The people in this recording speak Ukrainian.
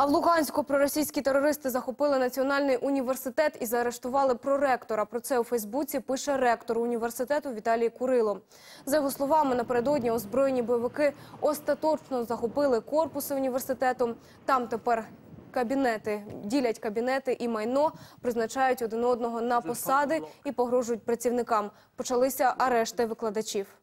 А в Луганську проросійські терористи захопили національний університет і заарештували проректора. Про це у Фейсбуці пише ректор університету Віталій Курило. За його словами, напередодні озброєні бойовики остаточно захопили корпуси університету. Там тепер кабінети ділять кабінети і майно, призначають один одного на посади і погрожують працівникам. Почалися арешти викладачів.